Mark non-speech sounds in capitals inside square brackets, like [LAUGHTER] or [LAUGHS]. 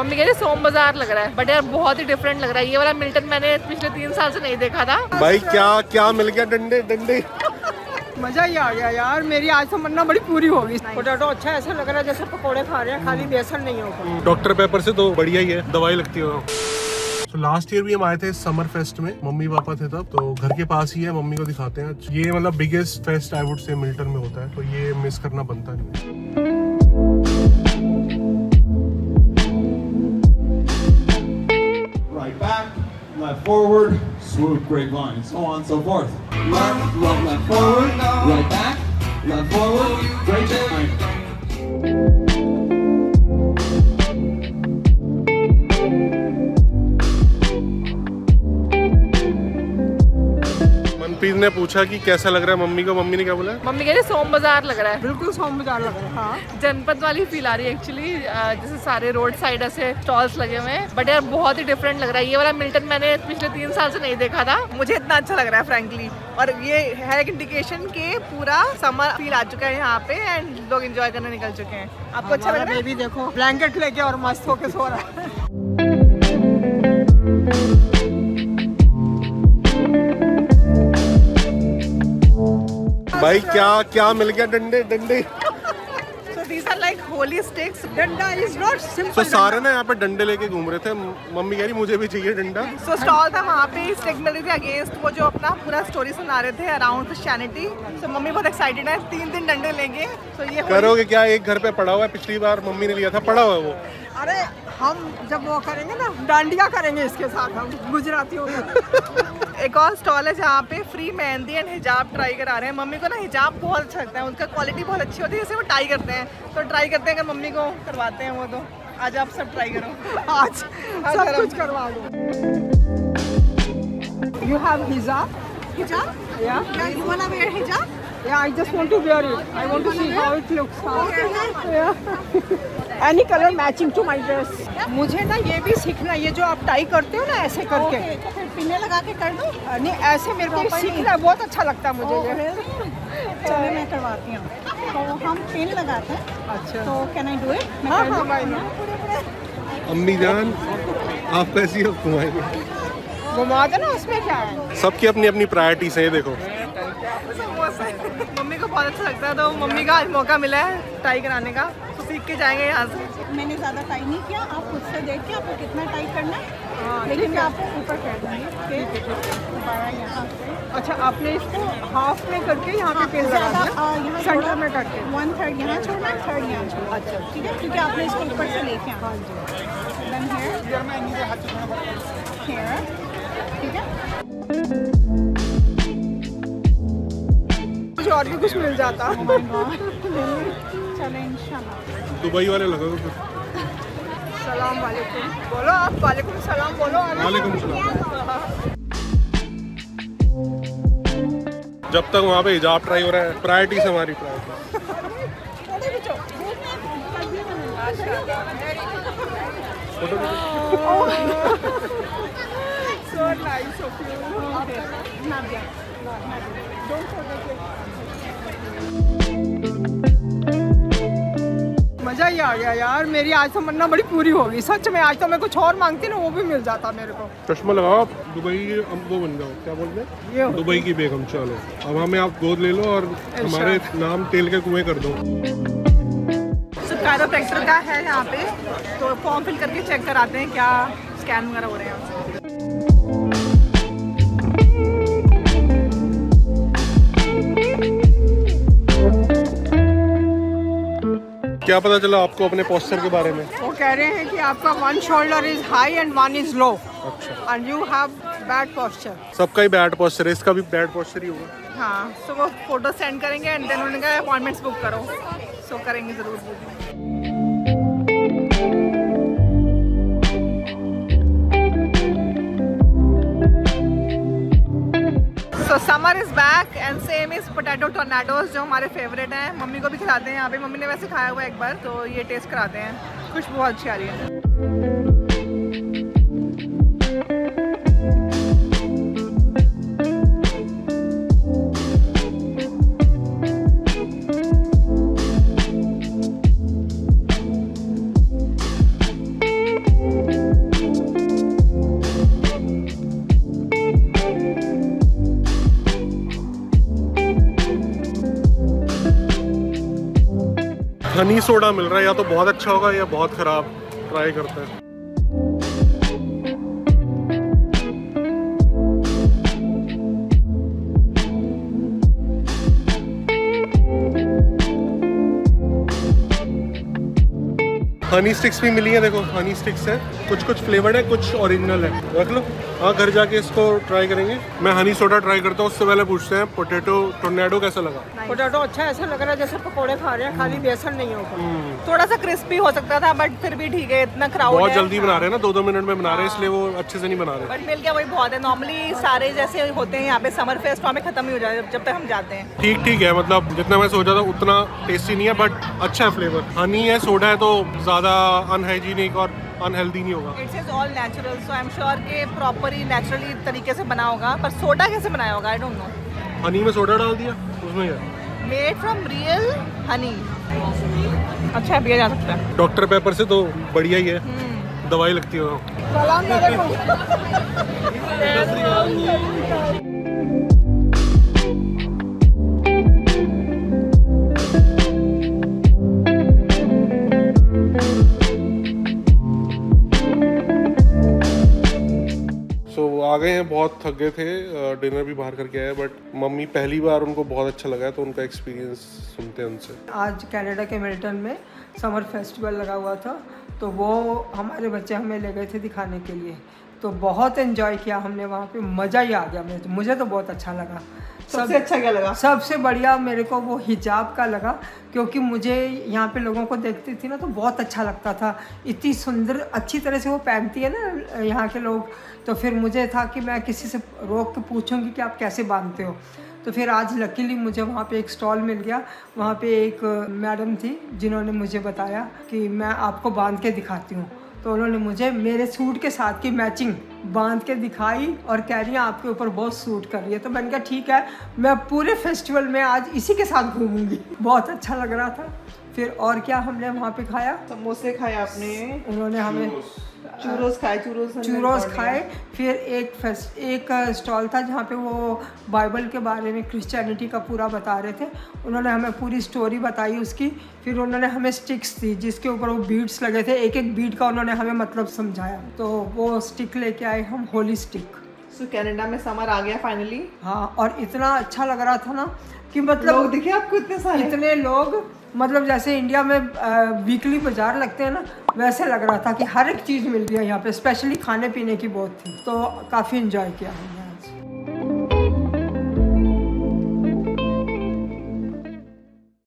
Mummy कह रही सोम बाज़ार लग रहा है। बट यार बहुत ही डिफरेंट लग रहा है। ये वाला मिल्टन मैंने पिछले तीन साल से नहीं देखा था। भाई क्या क्या मिल गया डंडे डंडे? मज़ा ही आ गया यार। मेरी आज तो मन्ना बड़ी पूरी हो गई पोटैटो अच्छा ऐसा लग रहा है जैसे पकोड़े खा रहे हैं खाली बेसन नहीं होगा। डॉक्टर पेपर से तो बढ़िया ही है। दवाई लगती है। तो लास्ट ईयर भी हम आए थे समर फेस्ट में। मम्मी पापा थे तब तो घर के पास ही है। मम्मी को दिखाते हैं। ये मतलब biggest fest I would say Milton में होता है। तो ये मिस करना बनता नहीं forward, swoop, grapevine, so on and so forth. Left, left, left forward, right back, left forward, grapevine. ने पूछा कि कैसा लग रहा है? मम्मी को? मम्मी ने क्या बोला? मम्मी कह रही सोम बाज़ार लग रहा है. बिल्कुल सोम बाज़ार लग रहा है हाँ। जनपद वाली फील आ रही है एक्चुअली जैसे सारे रोड साइड ऐसे स्टॉल्स लगे हुए हैं। बट यार बहुत ही डिफरेंट लग रहा है। ये वाला मिल्टन मैंने पिछले तीन साल से नहीं देखा था। मुझे इतना अच्छा लग रहा है फ्रेंकली और ये है एक इंडिकेशन के पूरा समर फील आ चुका है यहाँ पे एंड लोग एंजॉय करने निकल चुके हैं। आपको अच्छा लग रहा है? देखो ब्लैंकेट लेके और मस्त होके सो रहा है। भाई क्या क्या मिल गया डंडे डंडे? तो सारे ना यहाँ पे डंडे लेके घूम रहे थे। मम्मी कह रही मुझे भी चाहिए डंडा। सो स्टॉल था वहाँ पे। स्टिक मिल रही थी अगेंस्ट वो जो अपना पूरा स्टोरी सुना रहे थे अराउंड क्रिश्चियनिटी सो मम्मी बहुत एक्साइटेड है। तीन दिन डंडे लेंगे। सो ये करोगे क्या? एक घर पे पड़ा हुआ है पिछली बार। मम्मी ने लिया था पड़ा हुआ है वो। अरे हम जब वो करेंगे ना डांडिया करेंगे इसके साथ हम गुजरातियों में। एक और स्टॉल है जहाँ पे free mehndi and hijab try करा रहे हैं। मम्मी को ना हिजाब बहुत अच्छा लगता है उनका क्वालिटी बहुत अच्छी होती है जैसे वो ट्राई करते हैं। तो ट्राई करते हैं अगर मम्मी को करवाते हैं वो तो। आज आप सब ट्राई करो। आज सब कुछ करवा दो यू हैव हिजाब हिजाब या you want to wear hijab Yeah, I just want to wear it. I want to see how it looks. Yeah. [LAUGHS] Any color matching to my dress. मुझे ना ये भी सीखना ये जो आप टाई करते हो ना ऐसे करके। तो फिर पिने लगा के कर दो। नहीं ऐसे मेरे को सीखना है बहुत अच्छा लगता है मुझे ये। चलिए मैं करवाती हूँ। तो हम पिन लगाते हैं। अच्छा। तो कैन आई डू इट हाँ हाँ भाई अम्मी जान आप कैसी हो? घुमाएँगे घुमा दो ना उसमें क्या है? सबकी अपनी अपनी प्रायोरिटीज है देखो। मम्मी को बहुत अच्छा लगता है तो मम्मी का आज मौका मिला है टाई कराने का। तो सीख के जाएँगे यहाँ से। मैंने ज़्यादा टाई नहीं किया आप खुद से देख के आपको कितना टाई करना है। हाँ, लेकिन मैं आपको ऊपर कर दूँगी दोबारा यहाँ से। अच्छा आपने इसको हाफ़ में करके यहाँ पे पिन ज़्यादा लगा दिया यहाँ सेंटर में करके। वन थर्ड यहाँ छोड़ना है थर्ड यहाँ छोड़ना अच्छा ठीक है? क्योंकि आपने इसको ऊपर से लेके आना देन हेयर और भी कुछ मिल जाता। दुबई वाले लगा फिर। सलाम वालेकुम। बोलो आप वालेकुम सलाम बोलो वालेकुम सलाम। जब तक वहाँ पे हिजाब ट्राई हो रहा है प्रायोरिटी हमारी priority So nice of you. मज़ा ही आ गया यार। मेरी आज तो मन्ना बड़ी पूरी हो गई। सच में आज तो मैं कुछ और मांगती ना वो भी मिल जाता मेरे को। चश्मा लगाओ आप दुबई के हम वो बन जाओ क्या बोलते हैं? दुबई की बेगम चलो। अब हमें आप गोद ले लो और हमारे नाम तेल के कुएँ कर दो। कायरोप्रैक्टर का है यहाँ पे तो फॉर्म फिल करके चेक कराते हैं क्या स्कैन वगैरह हो रहे हैं। क्या पता चला आपको अपने पोस्टर के बारे में? वो कह रहे हैं कि आपका one shoulder is high and one is low अच्छा। And you have bad posture सबका ही बैड पोस्टर है इसका भी बैड पोस्टर ही होगा। हाँ सो वो फ़ोटो सेंड करेंगे एंड देन उन्होंने कहा अपॉइंटमेंट्स बुक करो। सो करेंगे ज़रूर book so summer is back and same is potato tornadoes जो हमारे फेवरेट हैं। मम्मी को भी खिलाते हैं यहाँ पे। मम्मी ने वैसे खाया हुआ एक बार तो ये टेस्ट कराते हैं। खुशबू अच्छी आ रही है। हनी सोडा मिल रहा है, या तो बहुत अच्छा होगा या बहुत खराब। ट्राई करते हैं। हनी स्टिक्स भी मिली है, देखो, हनी स्टिक्स है। कुछ कुछ फ्लेवर्ड है, कुछ ओरिजिनल है। रख लो। हाँ घर जाके इसको ट्राई करेंगे। मैं हनी सोडा ट्राई करता हूँ उससे पहले पूछते हैं पोटैटो टोर्नेडो कैसा लगा? पोटैटो अच्छा ऐसा लग रहा है जैसे पकोड़े खा रहे हैं खाली बेसन नहीं होगा थोड़ा सा क्रिस्पी हो सकता था बट फिर भी ठीक है इतना क्राउड बहुत जल्दी बना रहे हैं ना दो दो मिनट में बना रहे हैं इसलिए वो अच्छे से नहीं बना रहे। बट मिल गया वही बहुत है। नॉर्मली सारे जैसे होते हैं यहाँ पे समर फेस्ट हमें खत्म ही हो जाए जब तक हम जाते हैं। ठीक ठीक है मतलब जितना मैं सोचा था उतना टेस्टी नहीं है बट अच्छा है फ्लेवर हनी है सोडा है तो ज़्यादा अनहाइजीनिक और अनहेल्दी नहीं होगा। It's is all natural so I am sure कि प्रॉपर ही नेचुरली तरीके से बना होगा पर सोडा कैसे बनाया होगा? आई डोंट नो हनी में सोडा डाल दिया? उसमें क्या? मेड फ्रॉम रियल हनी अच्छा पिया जा सकता है। डॉक्टर पेपर से तो बढ़िया ही है। दवाई लगती है। [LAUGHS] गए हैं, बहुत थक गए थे डिनर भी बाहर करके आए बट मम्मी पहली बार उनको बहुत अच्छा लगा है तो उनका एक्सपीरियंस सुनते हैं उनसे। आज कनाडा के मिल्टन में समर फेस्टिवल लगा हुआ था तो वो हमारे बच्चे हमें ले गए थे दिखाने के लिए। तो बहुत इन्जॉय किया हमने वहाँ पे। मज़ा ही आ गया मुझे। मुझे तो बहुत अच्छा लगा। सबसे सब, अच्छा क्या लगा? सबसे बढ़िया मेरे को वो हिजाब का लगा क्योंकि मुझे यहाँ पे लोगों को देखती थी ना तो बहुत अच्छा लगता था। इतनी सुंदर अच्छी तरह से वो पहनती है ना यहाँ के लोग। तो फिर मुझे था कि मैं किसी से रोक के पूछूँगी कि आप कैसे बांधते हो। तो फिर आज लकीली मुझे वहाँ पे एक स्टॉल मिल गया। वहाँ पे एक मैडम थी जिन्होंने मुझे बताया कि मैं आपको बाँध के दिखाती हूँ। तो उन्होंने मुझे मेरे सूट के साथ की मैचिंग बाँध के दिखाई और कह रही है आपके ऊपर बहुत सूट कर रही है। तो मैंने कहा ठीक है मैं पूरे फेस्टिवल में आज इसी के साथ घूमूँगी। [LAUGHS] बहुत अच्छा लग रहा था। फिर और क्या हमने वहाँ पे खाया? समोसे खाए आपने। उन्होंने हमें चूरोस। खाए चूरोस चूरोस खाए। फिर एक फेस्ट एक स्टॉल था जहाँ पे वो बाइबल के बारे में क्रिश्चियनिटी का पूरा बता रहे थे। उन्होंने हमें पूरी स्टोरी बताई उसकी। फिर उन्होंने हमें स्टिक्स दी जिसके ऊपर वो बीड्स लगे थे। एक एक बीड का उन्होंने हमें मतलब समझाया। तो वो स्टिक लेके आए हम होलिस्टिक। सो कनाडा में समर आ गया फाइनली हाँ और इतना अच्छा लग रहा था ना कि मतलब लोग दिखे आपको इतने सारे? इतने लोग मतलब जैसे इंडिया में वीकली बाज़ार लगते हैं ना वैसे लग रहा था कि हर एक चीज़ मिल रही है यहाँ पे स्पेशली खाने पीने की बहुत थी। तो काफ़ी इन्जॉय किया हमने।